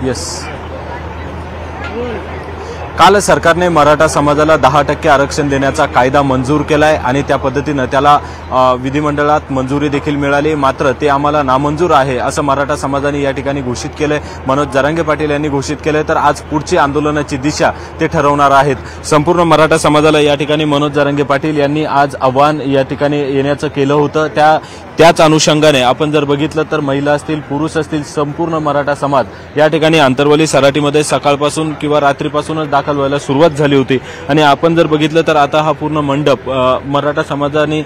Yes. काल सरकारने मराठा समाजाला दहा टक्के आरक्षण देण्याचा कायदा मंजूर केलाय आणि त्या पद्धतीनं त्याला विधिमंडळात मंजुरी देखील मिळाली. मात्र ते आम्हाला नामंजूर आहे असं मराठा समाजाने या ठिकाणी घोषित केलंय. मनोज जरांगे पाटील यांनी घोषित केलंय. तर आज पुढची आंदोलनाची दिशा ते ठरवणार आहेत. संपूर्ण मराठा समाजाला या ठिकाणी मनोज जरांगे पाटील यांनी आज आव्हान या ठिकाणी येण्याचं केलं होतं. त्या त्याच अनुषंगाने आपण जर बघितलं तर महिला असतील पुरुष असतील संपूर्ण मराठा समाज या ठिकाणी आंतरवली सराटीमध्ये सकाळपासून किंवा रात्रीपासूनच दाखल व्हायला सुरुवात झाली होती. आणि आपण जर बघितलं तर आता हा पूर्ण मंडप मराठा समाजाने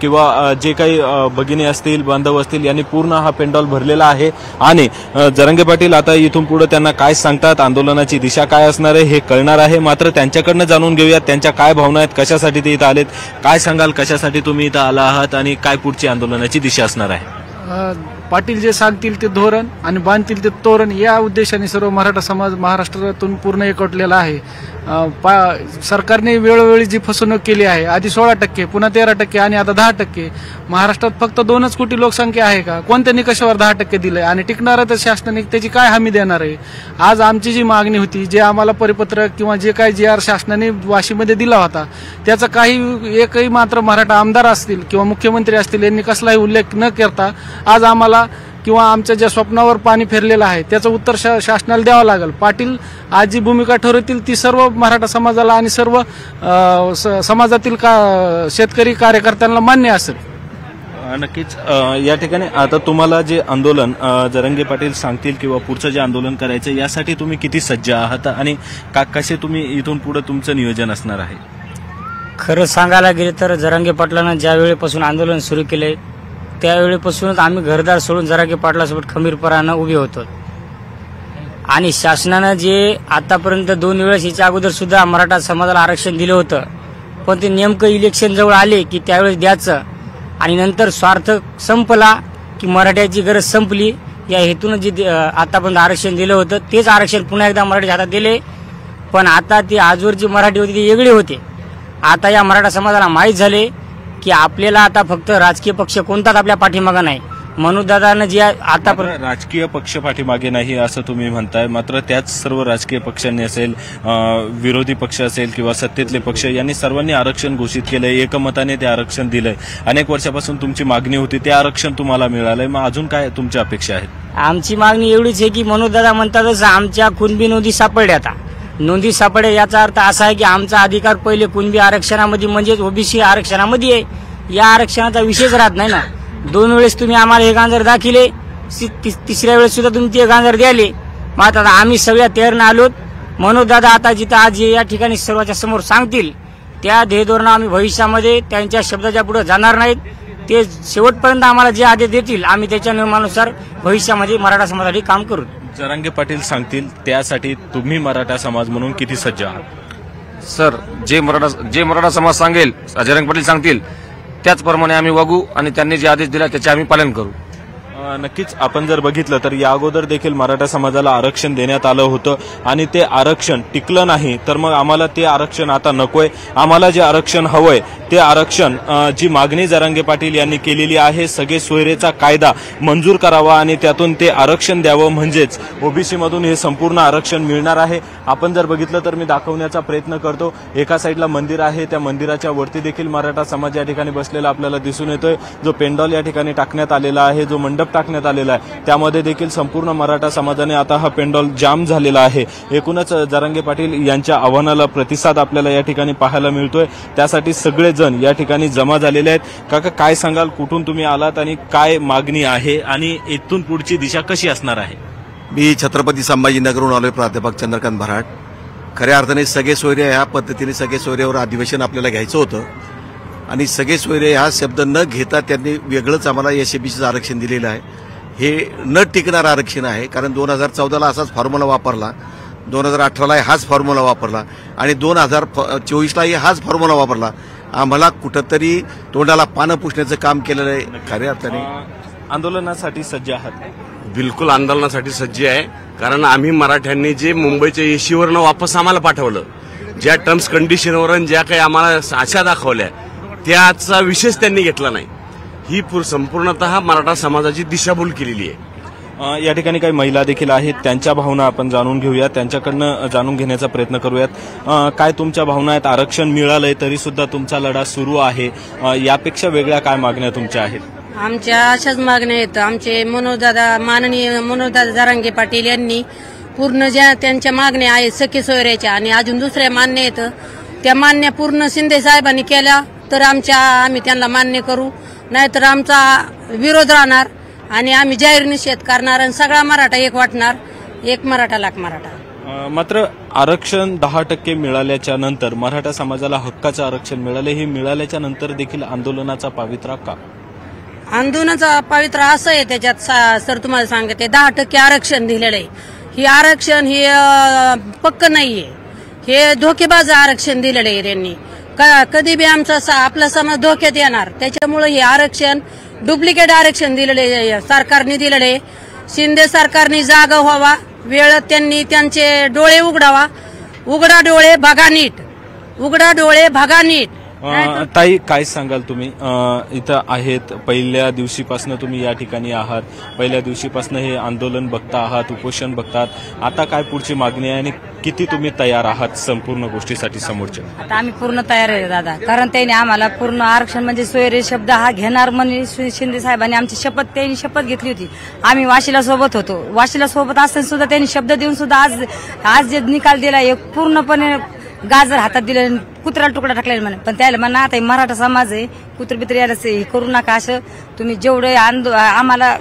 किंवा जे काही भगिनी असतील बांधव असतील यांनी पूर्ण हा पेंडॉल भरलेला आहे. आणि जरंगे पाटील आता इथून पुढे त्यांना काय सांगतात आंदोलनाची दिशा काय असणार आहे हे कळणार आहे. मात्र त्यांच्याकडनं जाणून घेऊयात त्यांच्या काय भावना आहेत कशासाठी ते इथं आलेत काय सांगाल कशासाठी तुम्ही इथं आला आहात आणि काय पुढची आंदोलनाची दिशा असणार आहे? पाटील जे सांगतील ते धोरण आणि बांधतील ते तोरण या उद्देशाने सर्व मराठा समाज महाराष्ट्रातून पूर्ण एकवटलेला आहे. पा- सरकारने वेळोवेळी जी फसवणूक केली आहे आधी सोळा टक्के पुन्हा तेरा टक्के आणि आता दहा टक्के. महाराष्ट्रात फक्त दोनच कोटी लोकसंख्या आहे का? कोणत्या निकषावर दहा टक्के दिलंय? आणि टिकणारं तर शासनाने त्याची काय हमी देणार आहे? आज आमची जी मागणी होती जे आम्हाला परिपत्रक किंवा जे काय जी आर शासनाने वाशीमध्ये दिला होता त्याचा काही एकही मात्र मराठा आमदार असतील किंवा मुख्यमंत्री असतील यांनी कसलाही उल्लेख न करता आज आम्हाला किंवा आमच्या ज्या स्वप्नावर पाणी फिरलेलं आहे त्याचं उत्तर शा शासनाला द्यावं लागेल. पाटील आज जी भूमिका ठरवतील ती सर्व मराठा समाजाला आणि सर्व समाजातील का शेतकरी कार्यकर्त्यांना मान्य असेल. नक्कीच. या ठिकाणी आता तुम्हाला जे आंदोलन जरंगे पाटील सांगतील किंवा पुढचं जे आंदोलन करायचं यासाठी तुम्ही किती सज्ज आहात आणि का कसे तुम्ही इथून पुढे तुमचं नियोजन असणार आहे? खरं सांगायला गेले तर जरांगे पाटलांना ज्या वेळेपासून आंदोलन सुरू केले त्यावेळेपासूनच आम्ही घरदार सोडून जरांगे पाटलासोबत खमीरपरानं उभे होतो. आणि शासनानं जे आतापर्यंत दोन वेळेस याच्या अगोदर सुद्धा मराठा समाजाला आरक्षण दिलं होतं पण ते नेमकं इलेक्शन जवळ आले की त्यावेळेस द्यायचं आणि नंतर स्वार्थ संपला की मराठ्याची गरज संपली या हेतून जे आतापर्यंत आरक्षण दिलं होतं तेच आरक्षण पुन्हा एकदा मराठीच्या हातात दिले. पण आता ती आजवर जी मराठी होती ती वेगळी होते. आता या मराठा समाजाला माहीत झाले की आपल्याला आता फक्त राजकीय पक्ष कोणताच आपल्या पाठीमागा नाही. दादानं जे मात्र राजकीय पक्ष पाठीमागे नाही असं तुम्ही म्हणताय. मात्र त्याच सर्व राजकीय पक्षांनी असेल विरोधी पक्ष असेल किंवा सत्तेतले पक्ष यांनी सर्वांनी आरक्षण घोषित केलंय. एकमताने ते आरक्षण दिलंय. अनेक वर्षापासून तुमची मागणी होती ते आरक्षण तुम्हाला मिळालंय. मग अजून काय तुमच्या अपेक्षा आहेत आमची मागणी एवढीच आहे की मनोज दादा म्हणतातच आमच्या कुणबी नोंदी सापडल्या आता. नोंदी सापडे याचा अर्थ असा आहे की आमचा अधिकार पहिले कुणबी आरक्षणामध्ये म्हणजेच ओबीसी आरक्षणामध्ये आहे. या आरक्षणाचा विषयच राहत नाही ना. दोन वेळेस तुम्ही आम्हाला हे गांजर दाखिले तिसऱ्या वेळेस सुद्धा तुम्ही ते गांजर द्याले. मग आता आम्ही सगळ्या तयारनं आलोत. मनोज दादा आता जिथं आज या ठिकाणी सर्वांच्या समोर सांगतील त्या ध्येयधोरणं आम्ही भविष्यामध्ये त्यांच्या शब्दाच्या पुढे जाणार नाहीत. ते शेवटपर्यंत आम्हाला जे आदेश देतील आम्ही त्याच्या नियमानुसार भविष्यामध्ये मराठा समाजासाठी काम करू. जरांगे पाटील सांगतील त्यासाठी तुम्ही मराठा समाज म्हणून किती सज्ज आहात? सर जे मराठा जे मराठा समाज सांगेल जरंग पाटील सांगतील त्याचप्रमाणे आम्ही वागू आणि त्यांनी जे आदेश दिला त्याचे आम्ही पालन करू. नक्कीच आपण जर बघितलं तर या अगोदर देखील मराठा समाजाला आरक्षण देण्यात आलं होतं आणि ते आरक्षण टिकलं नाही तर मग आम्हाला ते आरक्षण आता नकोय. आम्हाला जे आरक्षण हवंय ते आरक्षण जी मागणी जरांगे पाटील यांनी केलेली आहे सगळे सोयरेचा कायदा मंजूर करावा आणि त्यातून ते आरक्षण द्यावं म्हणजेच ओबीसीमधून हे संपूर्ण आरक्षण मिळणार आहे. आपण जर बघितलं तर मी दाखवण्याचा प्रयत्न करतो. एका साईडला मंदिर आहे त्या मंदिराच्या वरती देखील मराठा समाज या ठिकाणी बसलेला आपल्याला दिसून येतोय. जो पेंडॉल या ठिकाणी टाकण्यात आलेला आहे जो मंडप टाकण्यात आलेला आहे. त्यामध्ये देखील संपूर्ण मराठा समाजाने आता हा पेंडॉल जाम झालेला आहे. एकूणच जरांगे पाटील यांच्या आव्हानाला प्रतिसाद आपल्याला या ठिकाणी पाहायला मिळतोय. त्यासाठी सगळेजण या ठिकाणी जमा झालेले आहेत. काका काय सांगाल? कुठून तुम्ही आलात आणि काय मागणी आहे? आणि इथून पुढची दिशा कशी असणार आहे? मी छत्रपती संभाजीनगरहून आलोय प्राध्यापक चंद्रकांत भराट. खऱ्या अर्थाने सगळे सोयरे ह्या पद्धतीने सगळे सोयऱ्यावर अधिवेशन आपल्याला घ्यायचं होतं. आणि सगळे सोयरे हा शब्द न घेता त्यांनी वेगळंच आम्हाला एसएबीसीचं आरक्षण दिलेलं आहे. हे न टिकणारं आरक्षण आहे कारण दोन हजार चौदाला असाच फॉर्म्युला वापरला. दोन हजार अठराला हाच फॉर्म्युला वापरला. आणि दोन हजार चोवीसलाही हाच फॉर्म्युला वापरला. आम्हाला कुठंतरी तोंडाला पानं पुसण्याचं काम केलेलं आहे. खऱ्या अर्थाने. आंदोलनासाठी सज्ज आहात. बिलकुल आंदोलनासाठी सज्ज आहे. कारण आम्ही मराठ्यांनी जे मुंबईच्या एशीवरनं वापस आम्हाला पाठवलं ज्या टर्म्स कंडिशनवर आणि ज्या काही आम्हाला आशा दाखवल्या त्याचा विशेष त्यांनी घेतला नाही. ही पूर- संपूर्णतः मराठा समाजाची दिशाभूल केलेली आहे. या ठिकाणी काही महिला देखील आहेत. त्यांच्या भावना आपण जाणून घेऊयात त्यांच्याकडनं जाणून घेण्याचा प्रयत्न करूयात. काय तुमच्या भावना आहेत? आरक्षण मिळालंय तरी सुद्धा तुमचा लढा सुरू आहे. यापेक्षा वेगळ्या काय मागण्या तुमच्या आहेत? आमच्या अशाच मागण्या आहेत. आमचे मनोजदादा माननीय मनोजदादा जरांगे पाटील यांनी पूर्ण ज्या त्यांच्या मागण्या आहेत सखी सोयऱ्याच्या आणि अजून दुसऱ्या मान्य आहेत त्या मान्य पूर्ण शिंदे साहेबांनी केल्या. तर आमच्या आम्ही त्यांना मान्य करू. नाहीतर आमचा विरोध राहणार आणि आम्ही जाहीर निषेध करणार आणि सगळा मराठा एक वाटणार. एक मराठा लाख मराठा. मात्र आरक्षण दहा टक्के मिळाल्याच्या नंतर मराठा समाजाला हक्काचं आरक्षण मिळाले हे मिळाल्याच्या नंतर देखील आंदोलनाचा पावित्रा का? आंदोलनाचा पवित्र असं आहे त्याच्यात सर तुम्हाला सांगते दहा टक्के आरक्षण दिलेलं आहे. हे आरक्षण हे पक्क नाहीये. हे धोकेबाज आरक्षण दिलेलं आहे त्यांनी. कधी बी आमचा सा- आपला समाज धोक्यात येणार. त्याच्यामुळे हे आरक्षण डुप्लिकेट आरक्षण दिलेले सरकारने दिलेलं. आहे शिंदे सरकारने जागा व्हावा वेळ त्यांनी त्यांचे डोळे उघडावा. उघडा डोळे बघा नीट. उघडा डोळे बघा नीट. ताई काय सांगाल तुम्ही? इथं आहेत. पहिल्या दिवशीपासून तुम्ही या ठिकाणी आहात. पहिल्या दिवशीपासून हे आंदोलन बघता आहात उपोषण बघतात. आता काय पुढची मागणी आहे आणि किती तुम्ही तयार आहात संपूर्ण गोष्टीसाठी समोरच्या? आता आम्ही पूर्ण तयार आहे दादा. कारण त्यांनी आम्हाला पूर्ण आरक्षण म्हणजे सोयरे शब्द हा घेणार म्हणे शि- शिंदे साहेबांनी आमची शपथ त्यांनी शपथ घेतली होती. आम्ही वाशीला सोबत होतो. वाशीला सोबत असताना सुद्धा त्यांनी शब्द देऊन सुद्धा आज आज जे निकाल दिला हे पूर्णपणे गाजर हातात दिले कुत्र्याला तुकडा टाकलेला म्हणे. पण त्याला म्हणा आता हे मराठा समाज आहे कुत्र बित्र यायला हे करू नका असं. तुम्ही जेवढे आंदो आम्हाला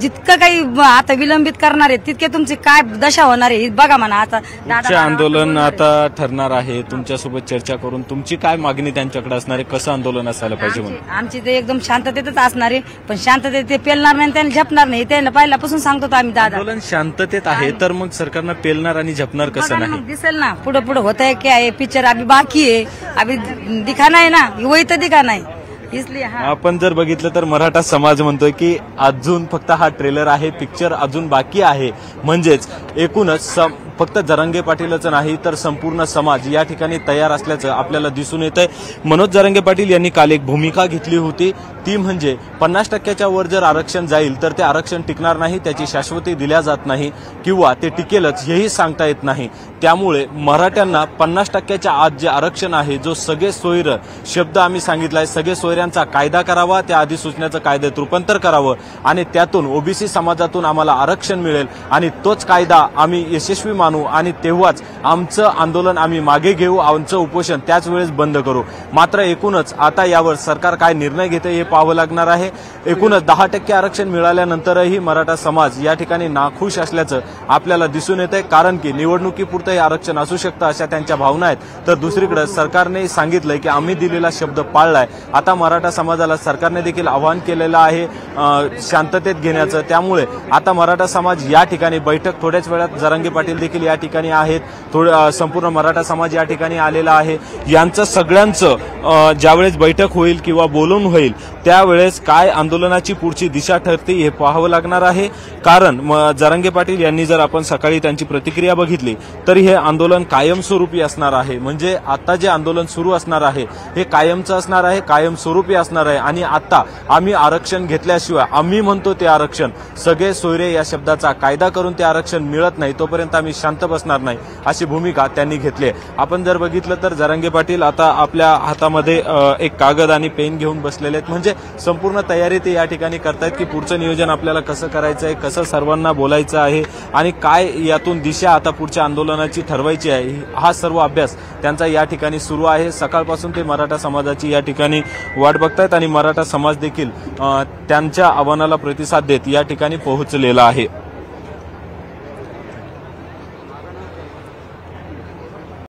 जितकं काही आता विलंबित करणार आहे तितके तुमची काय दशा होणार आहे बघा म्हणा आता. पुढचे आंदोलन आता ठरणार आहे तुमच्यासोबत चर्चा करून तुमची काय मागणी त्यांच्याकडे असणार आहे कसं आंदोलन असायला पाहिजे म्हणून? आमची ते एकदम शांततेतच असणार आहे पण शांततेत ते पेलणार नाही त्यांना झपणार नाही त्यांना पहिल्यापासून सांगतो तो आम्ही दादा. आंदोलन शांततेत आहे तर मग सरकारनं पेलणार आणि झपणार कसं बघा ना नाही? दिसेल ना पुढे पुढे होत आहे क्या आहे पिक्चर अभी बाकी आहे अभी दिखाना आहे ना वही तर दिखाना आहे. इसलिए हा. आपण जर बघितलं तर मराठा समाज म्हणतोय की अजून फक्त हा ट्रेलर आहे पिक्चर अजून बाकी आहे. म्हणजेच एकूणच सम- फक्त जरंगे पाटीलच नाही तर संपूर्ण समाज या ठिकाणी तयार असल्याचं आपल्याला दिसून येत आहे मनोज जरंगे पाटील यांनी काल एक भूमिका घेतली होती. ती म्हणजे पन्नास टक्क्याच्या वर जर आरक्षण जाईल तर ते आरक्षण टिकणार नाही त्याची शाश्वती दिल्या जात नाही किंवा ते टिकेलच हेही सांगता येत नाही. त्यामुळे मराठ्यांना पन्नास टक्क्याच्या आत जे आरक्षण आहे जो सगळे सोयर शब्द आम्ही सांगितलाय सगळे सोयऱ्या सोयऱ्यांचा कायदा करावा त्या अधिसूचनेचं कायद्यात रूपांतर करावं आणि त्यातून ओबीसी समाजातून आम्हाला आरक्षण मिळेल आणि तोच कायदा आम्ही यशस्वी मानू आणि तेव्हाच आमचं आंदोलन आम्ही मागे घेऊ आमचं उपोषण त्याच वेळेस बंद करू. मात्र एकूणच आता यावर सरकार काय निर्णय घेते हे पाहावं लागणार आहे. एकूणच दहा टक्के आरक्षण मिळाल्यानंतरही मराठा समाज या ठिकाणी नाखुश असल्याचं आपल्याला दिसून येत आहे कारण की निवडणुकीपुरतं हे आरक्षण असू शकतं अशा त्यांच्या भावना आहेत. तर दुसरीकडे सरकारने सांगितलंय की आम्ही दिलेला शब्द पाळलाय. आता मराठा समाजाला सरकारने देखील आवाहन केलेलं आहे शांततेत घेण्याचं. त्यामुळे आता मराठा समाज या ठिकाणी बैठक थोड्याच वेळात जरांगे पाटील देखील या ठिकाणी आहेत. थोडं संपूर्ण मराठा समाज या ठिकाणी आलेला आहे. यांचं सगळ्यांचं ज्यावेळेस बैठक होईल किंवा बोलून होईल त्यावेळेस काय आंदोलनाची पुढची दिशा ठरते हे पाहावं लागणार आहे. कारण म- जरांगे पाटील यांनी जर आपण सकाळी त्यांची प्रतिक्रिया बघितली तर हे आंदोलन कायमस्वरूपी असणार आहे. म्हणजे आता जे आंदोलन सुरू असणार आहे हे कायमचं असणार आहे कायमस्वरूपी असणार आहे. आणि आता आम्ही आरक्षण घेतल्याशिवाय आम्ही म्हणतो ते आरक्षण. सगळे सोयरे या शब्दाचा कायदा करून ते आरक्षण मिळत नाही तोपर्यंत आम्ही शांत बसणार नाही अशी भूमिका त्यांनी घेतली आहे. आपण जर बघितलं तर जरांगे पाटील आता आपल्या हातामध्ये एक कागद आणि पेन घेऊन बसलेले आहेत. म्हणजे संपूर्ण तयारी ते या ठिकाणी करतायत की पुढचं नियोजन आपल्याला कसं करायचं आहे कसं सर्वांना बोलायचं आहे आणि काय यातून दिशा आता पुढच्या आंदोलनाची ठरवायची आहे हा सर्व अभ्यास त्यांचा या ठिकाणी सुरू आहे. सकाळपासून ते मराठा समाजाची या ठिकाणी वाट बघतायत आणि मराठा समाज देखील त्यांच्या आव्हानाला प्रतिसाद देत या ठिकाणी पोहोचलेला आहे.